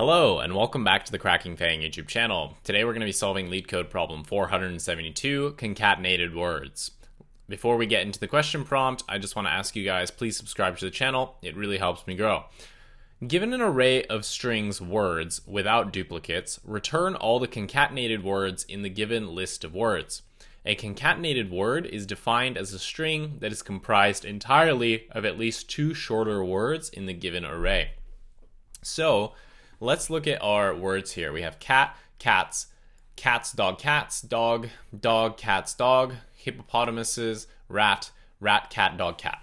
Hello, and welcome back to the Cracking FAANG YouTube channel. Today we're going to be solving LeetCode problem 472, concatenated words. Before we get into the question prompt, I just want to ask you guys, please subscribe to the channel. It really helps me grow. Given an array of strings words without duplicates, return all the concatenated words in the given list of words. A concatenated word is defined as a string that is comprised entirely of at least two shorter words in the given array. So, let's look at our words here. We have cat, cats, cats, dog, cats, dog, dog, cats, dog, hippopotamuses, rat, rat, cat, dog, cat.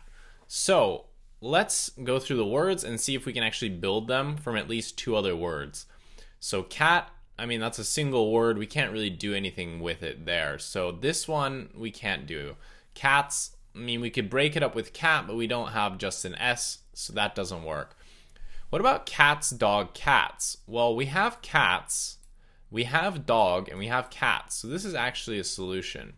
So let's go through the words and see if we can actually build them from at least two other words. So cat, I mean, that's a single word. We can't really do anything with it there. So this one we can't do. Cats, I mean, we could break it up with cat, but we don't have just an S, so that doesn't work. What about cats, dog, cats? Well, we have cats, we have dog, and we have cats. So this is actually a solution.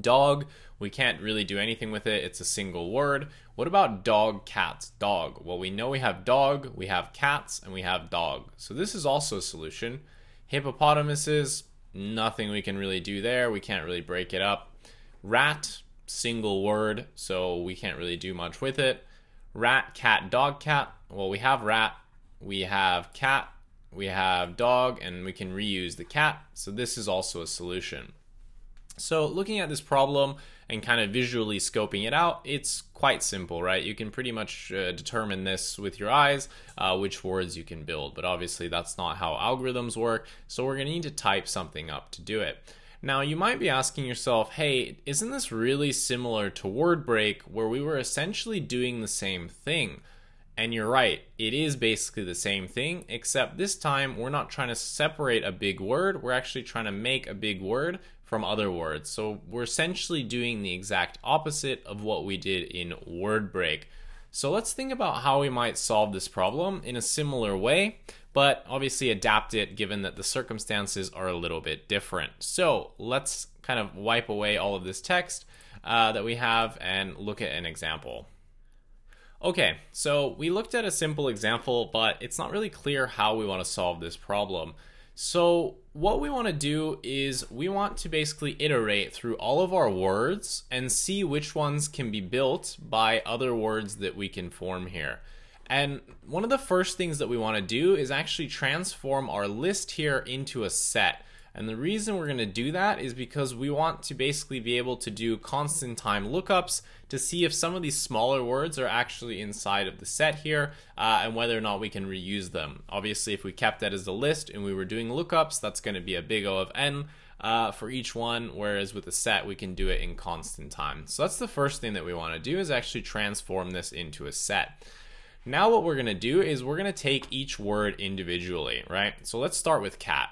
Dog, we can't really do anything with it. It's a single word. What about dog, cats, dog? Well, we know we have dog, we have cats, and we have dog. So this is also a solution. Hippopotamuses, nothing we can really do there. We can't really break it up. Rat, single word, so we can't really do much with it. Rat, cat, dog, cat. Well, we have rat, we have cat, we have dog, and we can reuse the cat. So this is also a solution. So looking at this problem and kind of visually scoping it out, it's quite simple, right? You can pretty much uh, determine this with your eyes, uh, which words you can build. But obviously that's not how algorithms work. So we're gonna need to type something up to do it. Now, you might be asking yourself, hey, isn't this really similar to word break where we were essentially doing the same thing? And you're right, it is basically the same thing, except this time we're not trying to separate a big word, we're actually trying to make a big word from other words. So we're essentially doing the exact opposite of what we did in WordBreak. So let's think about how we might solve this problem in a similar way but obviously adapt it given that the circumstances are a little bit different. So let's kind of wipe away all of this text uh, that we have and look at an example. Okay, so we looked at a simple example, but it's not really clear how we want to solve this problem. So what we want to do is we want to basically iterate through all of our words and see which ones can be built by other words that we can form here. And one of the first things that we want to do is actually transform our list here into a set. And the reason we're going to do that is because we want to basically be able to do constant time lookups to see if some of these smaller words are actually inside of the set here uh, and whether or not we can reuse them. Obviously, if we kept that as a list and we were doing lookups, that's going to be a big O of n uh, for each one, whereas with a set, we can do it in constant time. So that's the first thing that we want to do is actually transform this into a set. Now what we're going to do is we're going to take each word individually, right? So let's start with cat.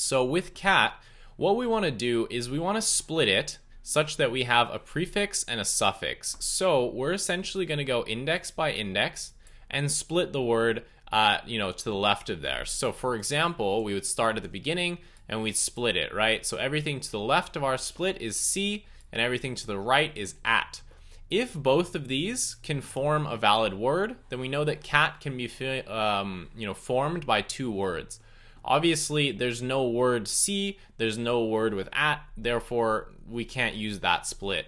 So with cat, what we want to do is we want to split it such that we have a prefix and a suffix. So we're essentially going to go index by index and split the word uh, you know, to the left of there. So for example, we would start at the beginning and we'd split it, right? So everything to the left of our split is C and everything to the right is at. If both of these can form a valid word, then we know that cat can be um, you know formed by two words. Obviously, there's no word C, there's no word with at, therefore we can't use that split.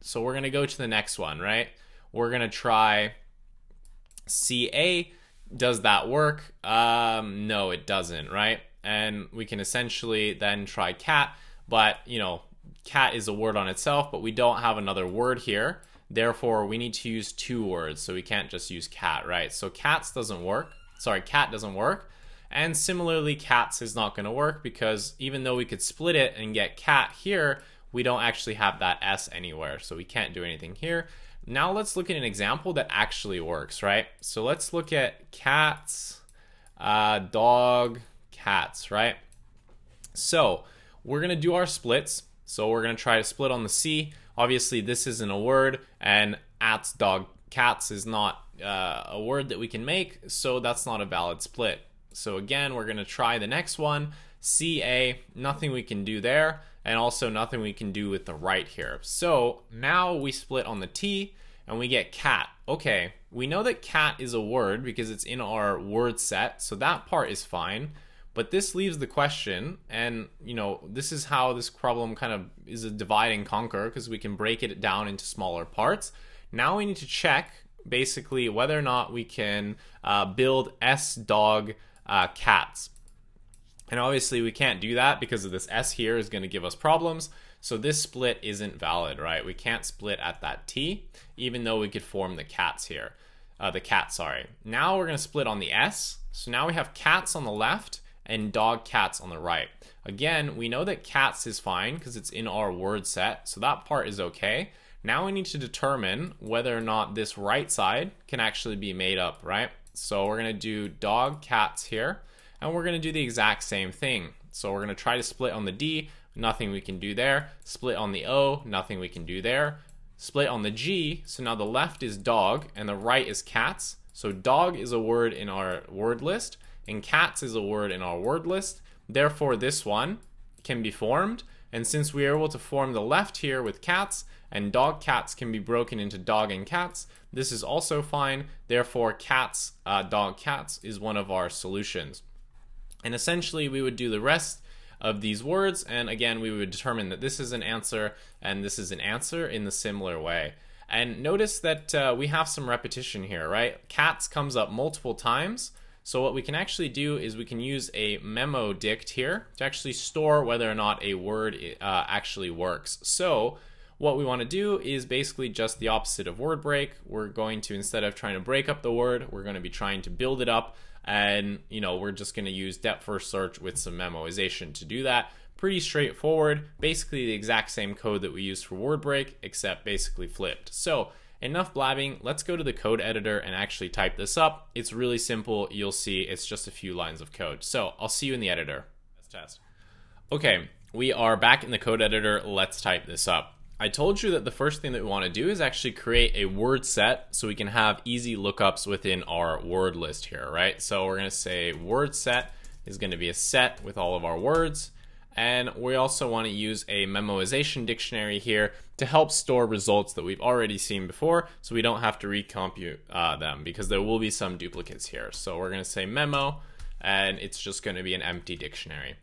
So we're gonna go to the next one, right? We're gonna try CA. Does that work? Um, no, it doesn't, right? And we can essentially then try cat, but you know, cat is a word on itself, but we don't have another word here. Therefore, we need to use two words, so we can't just use cat, right? So cats doesn't work. Sorry, cat doesn't work. And similarly, cats is not going to work because even though we could split it and get cat here, we don't actually have that S anywhere, so we can't do anything here. Now let's look at an example that actually works, right? So let's look at cats, uh, dog, cats, right? So we're going to do our splits. So we're going to try to split on the C. Obviously, this isn't a word, and ats, dog, cats is not uh, a word that we can make, so that's not a valid split. So again, we're going to try the next one. CA, nothing we can do there, and also nothing we can do with the right here. So now we split on the T, and we get cat. Okay, we know that cat is a word because it's in our word set, so that part is fine. But this leaves the question, and you know, this is how this problem kind of is a divide and conquer because we can break it down into smaller parts. Now we need to check basically whether or not we can uh, build S dog uh, cats. And obviously we can't do that because of this S here is going to give us problems. So this split isn't valid, right? We can't split at that T, even though we could form the cats here. Uh, the cat, sorry. Now we're going to split on the S. So now we have cats on the left and dog cats on the right. Again, we know that cats is fine because it's in our word set, so that part is okay. Now we need to determine whether or not this right side can actually be made up, right? So we're gonna do dog cats here, and we're gonna do the exact same thing. So we're gonna try to split on the D, nothing we can do there. Split on the O, nothing we can do there. Split on the G, so now the left is dog and the right is cats. So dog is a word in our word list and cats is a word in our word list. Therefore, this one can be formed. And since we are able to form the left here with cats, and dog cats can be broken into dog and cats, this is also fine. Therefore, cats, uh, dog cats is one of our solutions. And essentially, we would do the rest of these words. And again, we would determine that this is an answer and this is an answer in the similar way. And notice that uh, we have some repetition here, right? Cats comes up multiple times. So what we can actually do is we can use a memo dict here to actually store whether or not a word uh, actually works. So what we want to do is basically just the opposite of word break. We're going to, instead of trying to break up the word, we're going to be trying to build it up. And, you know, we're just going to use depth first search with some memoization to do that. Pretty straightforward. Basically the exact same code that we used for word break, except basically flipped. So enough blabbing. Let's go to the code editor and actually type this up. It's really simple. You'll see it's just a few lines of code. So I'll see you in the editor. Let's test. Okay, we are back in the code editor. Let's type this up. I told you that the first thing that we want to do is actually create a word set so we can have easy lookups within our word list here, right? So we're going to say word set is going to be a set with all of our words. And we also want to use a memoization dictionary here to help store results that we've already seen before so we don't have to recompute uh, them because there will be some duplicates here. So we're going to say memo and it's just going to be an empty dictionary.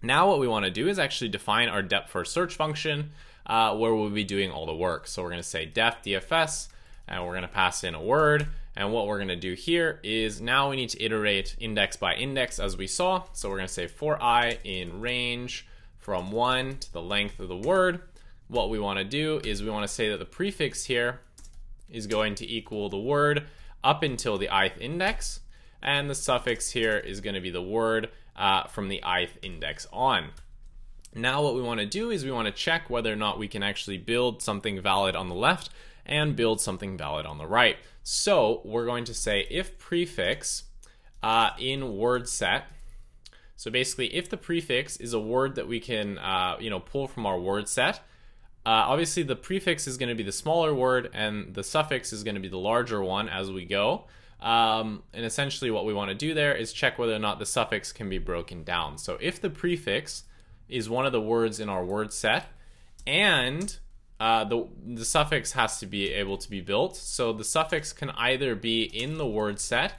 Now what we want to do is actually define our depth first search function uh, where we'll be doing all the work. So we're going to say def DFS and we're going to pass in a word and what we're going to do here is now we need to iterate index by index as we saw. So we're going to say for i in range from 1 to the length of the word. What we want to do is we want to say that the prefix here is going to equal the word up until the ith index. And the suffix here is going to be the word uh, from the ith index on. Now what we want to do is we want to check whether or not we can actually build something valid on the left and build something valid on the right. So we're going to say if prefix uh, in word set. So basically, if the prefix is a word that we can, uh, you know, pull from our word set, uh, obviously the prefix is going to be the smaller word and the suffix is going to be the larger one as we go. Um, and essentially what we want to do there is check whether or not the suffix can be broken down. So if the prefix is one of the words in our word set and uh, the, the suffix has to be able to be built. So the suffix can either be in the word set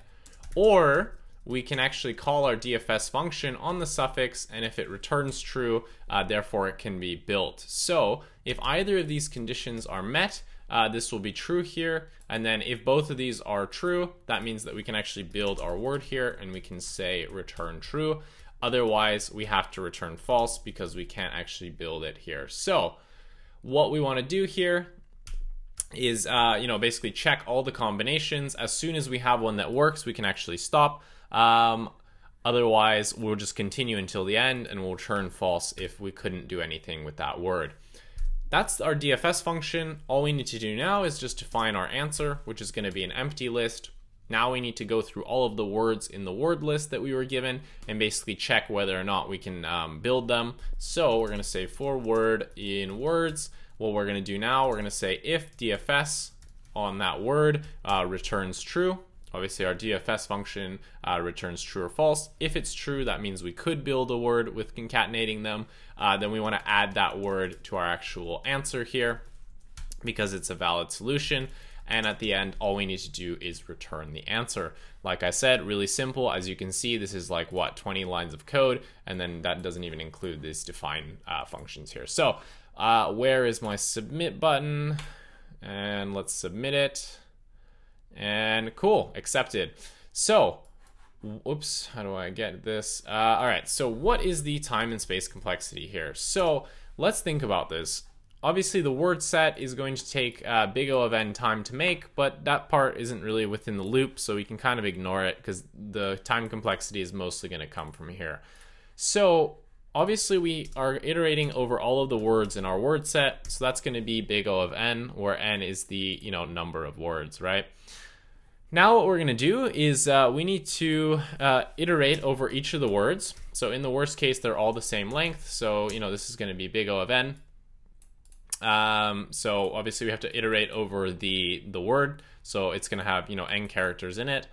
or we can actually call our DFS function on the suffix and if it returns true, uh, therefore it can be built. So if either of these conditions are met, uh, this will be true here. And then if both of these are true, that means that we can actually build our word here and we can say return true. Otherwise, we have to return false because we can't actually build it here. So what we want to do here is, uh, you know, basically check all the combinations. As soon as we have one that works, we can actually stop. Um, otherwise, we'll just continue until the end and we'll turn false if we couldn't do anything with that word. That's our DFS function. All we need to do now is just define our answer, which is going to be an empty list. Now we need to go through all of the words in the word list that we were given and basically check whether or not we can um, build them. So we're going to say for word in words. What we're going to do now, we're going to say if DFS on that word uh, returns true. Obviously, our DFS function uh, returns true or false. If it's true, that means we could build a word with concatenating them. Uh, then we want to add that word to our actual answer here because it's a valid solution. And at the end, all we need to do is return the answer. Like I said, really simple. As you can see, this is like what 20 lines of code, and then that doesn't even include these define uh, functions here. So, uh, where is my submit button? And let's submit it. And cool, accepted. So, whoops, how do I get this? Uh, all right, so what is the time and space complexity here? So let's think about this. Obviously, the word set is going to take uh, big O of n time to make, but that part isn't really within the loop, so we can kind of ignore it because the time complexity is mostly going to come from here. So obviously, we are iterating over all of the words in our word set, so that's going to be big O of n, where n is the you know number of words, right? Now what we're going to do is uh, we need to uh, iterate over each of the words. So in the worst case, they're all the same length. So, you know, this is going to be big O of n. Um, so obviously we have to iterate over the, the word. So it's going to have, you know, n characters in it.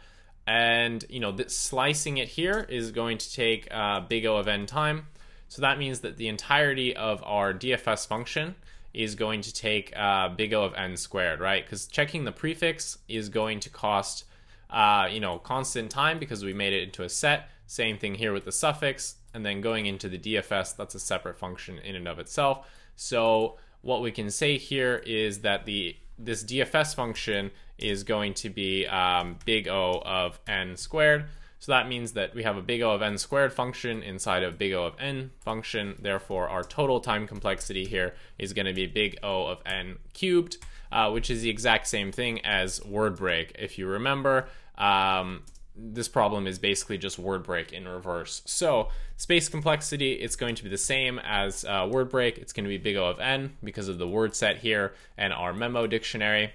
And, you know, this, slicing it here is going to take uh, big O of n time. So that means that the entirety of our DFS function is going to take uh, big O of n squared, right? Because checking the prefix is going to cost, uh, you know, constant time because we made it into a set. Same thing here with the suffix. And then going into the DFS, that's a separate function in and of itself. So what we can say here is that the this DFS function is going to be um, big O of n squared. So that means that we have a big O of n squared function inside of big O of n function. Therefore, our total time complexity here is going to be big O of n cubed, uh, which is the exact same thing as word break. If you remember, um, this problem is basically just word break in reverse. So space complexity, it's going to be the same as uh, word break. It's going to be big O of n because of the word set here and our memo dictionary,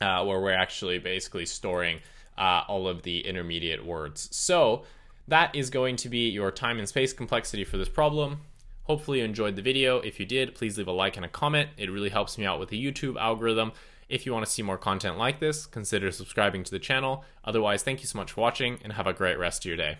uh, where we're actually basically storing uh, all of the intermediate words. So that is going to be your time and space complexity for this problem. Hopefully you enjoyed the video. If you did, please leave a like and a comment. It really helps me out with the YouTube algorithm. If you want to see more content like this, consider subscribing to the channel. Otherwise, thank you so much for watching and have a great rest of your day.